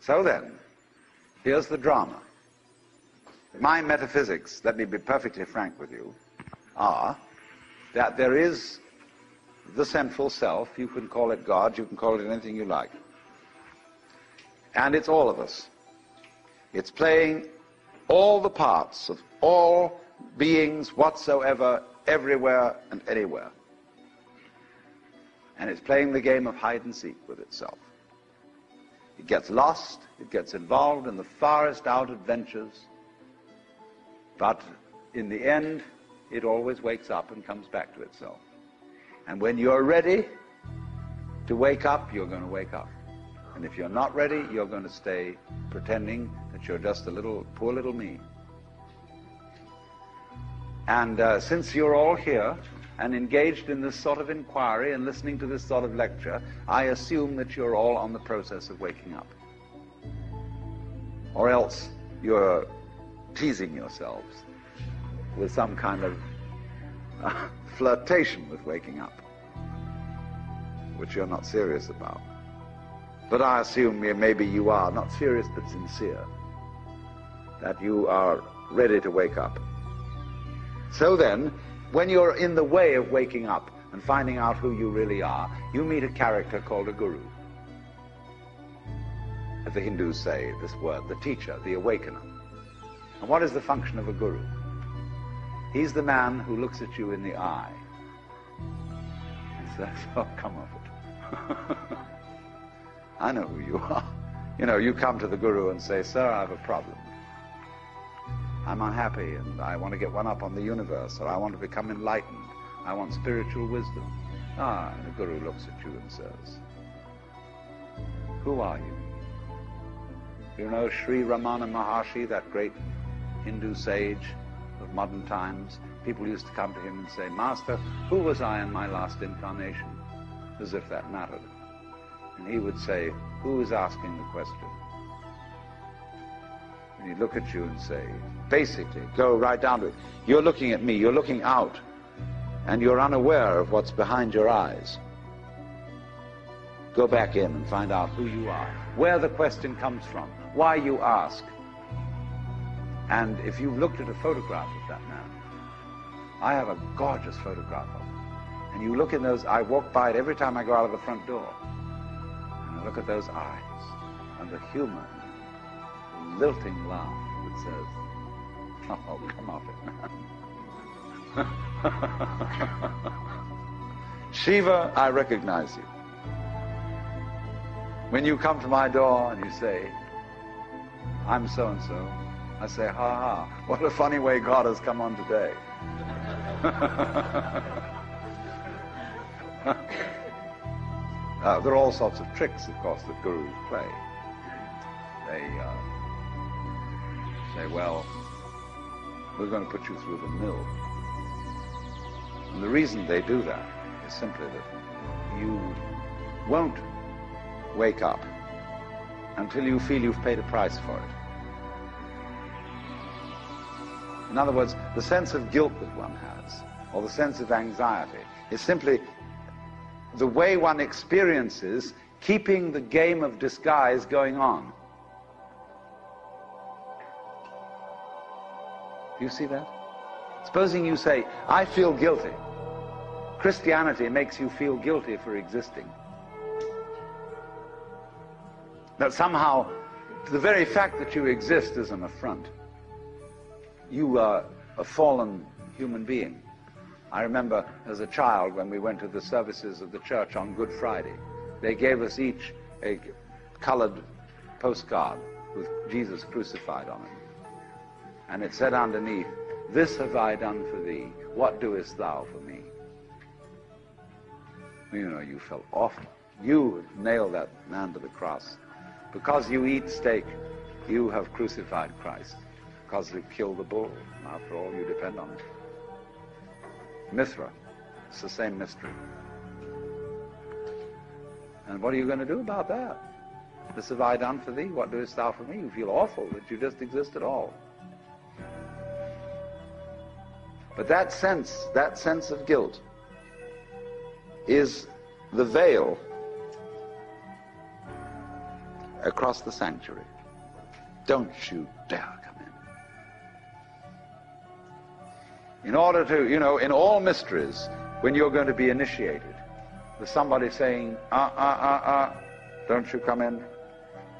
So then, here's the drama. My metaphysics, let me be perfectly frank with you, are that there is the central self. You can call it God, you can call it anything you like. And it's all of us. It's playing all the parts of all beings whatsoever, everywhere and anywhere. And it's playing the game of hide and seek with itself. It gets lost, it gets involved in the farthest out adventures, but in the end, it always wakes up and comes back to itself. And when you're ready to wake up, you're going to wake up. And if you're not ready, you're going to stay pretending that you're just a little, poor little me. And uh, since you're all here and engaged in this sort of inquiry and listening to this sort of lecture, I assume that you're all on the process of waking up. Or else you're teasing yourselves with some kind of uh, flirtation with waking up, which you're not serious about. But I assume maybe you are, not serious but sincere, that you are ready to wake up. So then, when you're in the way of waking up and finding out who you really are, you meet a character called a guru. As the Hindus say this word, the teacher, the awakener. And what is the function of a guru? He's the man who looks at you in the eye and says, oh, come off it. I know who you are. You know, you come to the guru and say, sir, I have a problem. I'm unhappy and I want to get one up on the universe or I want to become enlightened. I want spiritual wisdom. Ah, and the guru looks at you and says, who are you? You know Sri Ramana Maharshi, that great Hindu sage of modern times? People used to come to him and say, Master, who was I in my last incarnation? As if that mattered. And he would say, who is asking the question? And he'd look at you and say, basically, go right down to it. You're looking at me, you're looking out, and you're unaware of what's behind your eyes. Go back in and find out who you are, where the question comes from, why you ask. And if you've looked at a photograph of that man, I have a gorgeous photograph of him. And you look in those, I walk by it every time I go out of the front door. And I look at those eyes and the humor, lilting laugh that says, oh, come off it. Shiva, I recognize you. When you come to my door and you say, I'm so-and-so, I say, ha ha, what a funny way God has come on today. uh, there are all sorts of tricks, of course, that gurus play. They uh, say, well, we're going to put you through the mill. And the reason they do that is simply that you won't wake up until you feel you've paid a price for it. In other words, the sense of guilt that one has, or the sense of anxiety, is simply the way one experiences keeping the game of disguise going on. You see that? Supposing you say, I feel guilty. Christianity makes you feel guilty for existing. That somehow the very fact that you exist is an affront you are a fallen human being. I remember as a child when we went to the services of the church on Good Friday, they gave us each a colored postcard with Jesus crucified on it. And it said underneath, This have I done for thee. What doest thou for me? You know, you felt awful. You nailed that man to the cross. Because you eat steak, you have crucified Christ because you killed the bull. After all, you depend on it. Mithra, it's the same mystery. And what are you going to do about that? This have I done for thee, what doest thou for me? You feel awful that you just exist at all. But that sense, that sense of guilt, is the veil across the sanctuary. Don't you dare come in. In order to, you know, in all mysteries, when you're going to be initiated, there's somebody saying, ah, ah, ah, ah, don't you come in.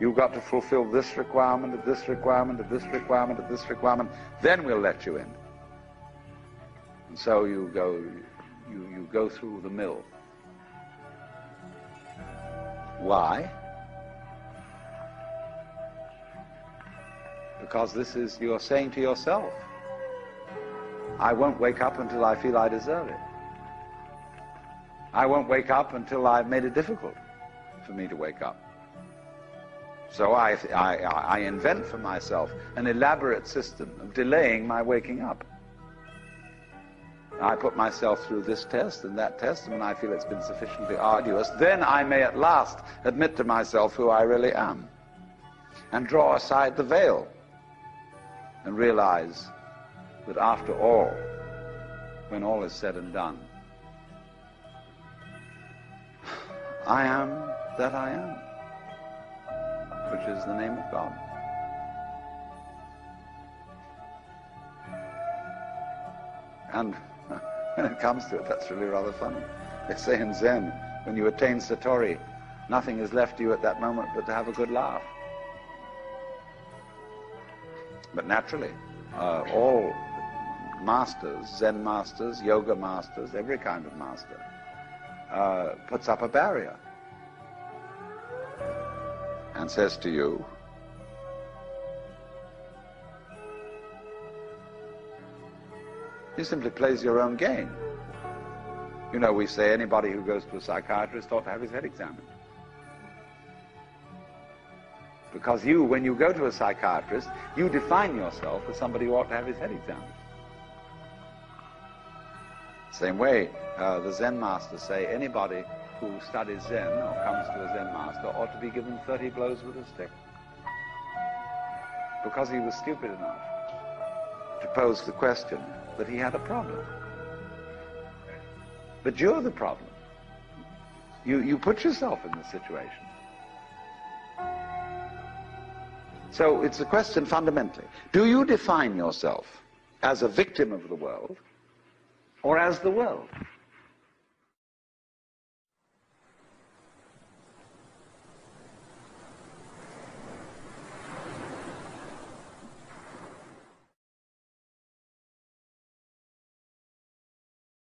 You've got to fulfill this requirement, of this requirement, of this requirement, of this requirement. Then we'll let you in. So you go, you, you go through the mill. Why? Because this is, you're saying to yourself, I won't wake up until I feel I deserve it. I won't wake up until I've made it difficult for me to wake up. So I, I, I invent for myself an elaborate system of delaying my waking up. I put myself through this test and that test, and when I feel it's been sufficiently arduous, then I may at last admit to myself who I really am and draw aside the veil and realize that after all, when all is said and done, I am that I am, which is the name of God. And when it comes to it, that's really rather funny. They say in Zen, when you attain Satori, nothing is left to you at that moment but to have a good laugh. But naturally, uh, all masters, Zen masters, yoga masters, every kind of master, uh, puts up a barrier and says to you, He simply plays your own game. You know, we say anybody who goes to a psychiatrist ought to have his head examined. Because you, when you go to a psychiatrist, you define yourself as somebody who ought to have his head examined. Same way, uh, the Zen masters say anybody who studies Zen or comes to a Zen master ought to be given 30 blows with a stick. Because he was stupid enough to pose the question, that he had a problem. But you're the problem. You, you put yourself in the situation. So it's a question fundamentally. Do you define yourself as a victim of the world or as the world?